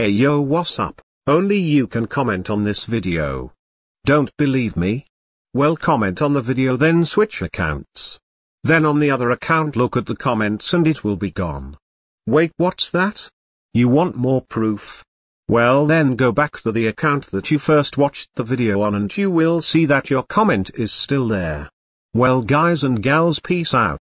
Hey yo what's up, only you can comment on this video. Don't believe me? Well comment on the video then switch accounts. Then on the other account look at the comments and it will be gone. Wait what's that? You want more proof? Well then go back to the account that you first watched the video on and you will see that your comment is still there. Well guys and gals peace out.